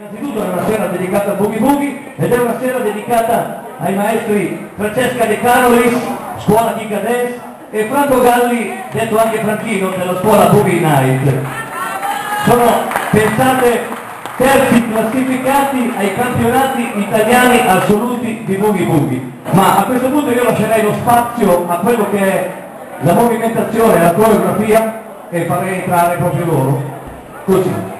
Innanzitutto è una sera dedicata a Boogie Boogie ed è una sera dedicata ai maestri Francesca De Carolis, scuola di Cadence, e Franco Galli, detto anche Franchino, della scuola Boogie Night. Sono, pensate, terzi classificati ai campionati italiani assoluti di Boogie Boogie. Ma a questo punto io lascerei lo spazio a quello che è la movimentazione, la coreografia e farei entrare proprio loro. Così.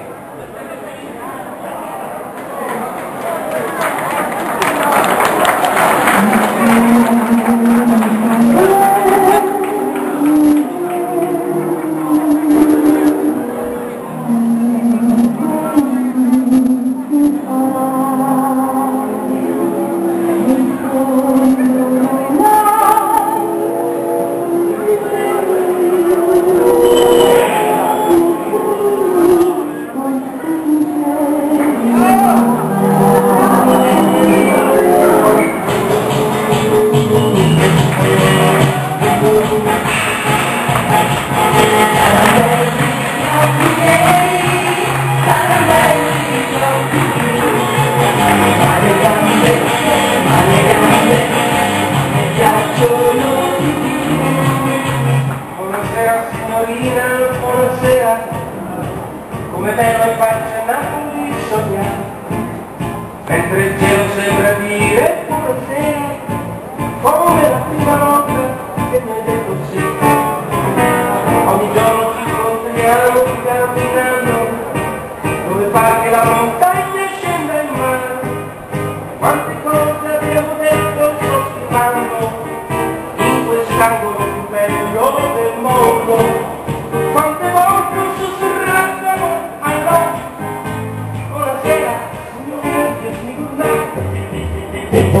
come bello e pace Napoli sognare, mentre il cielo sembra dire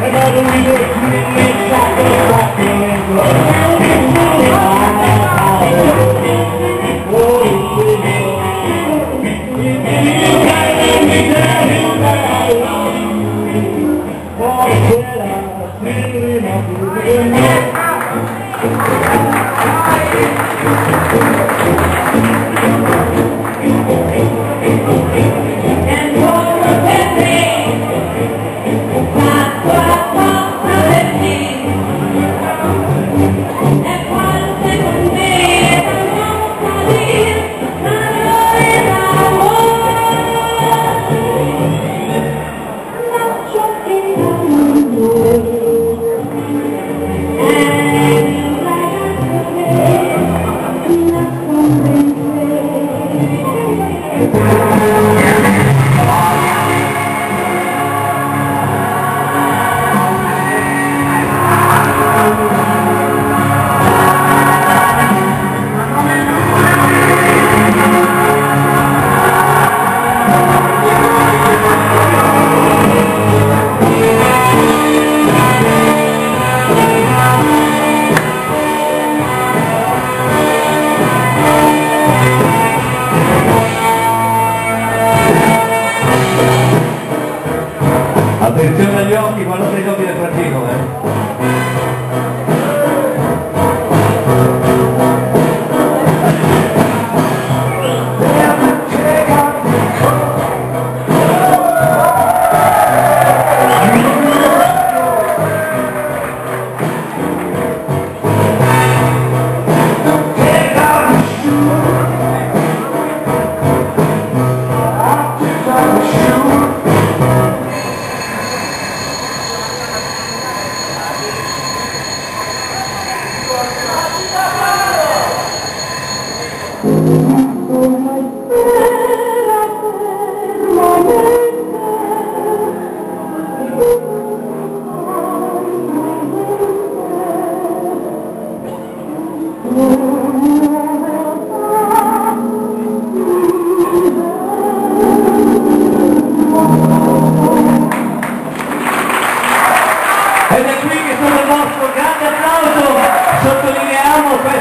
Hello, of people there.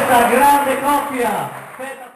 questa grande coppia.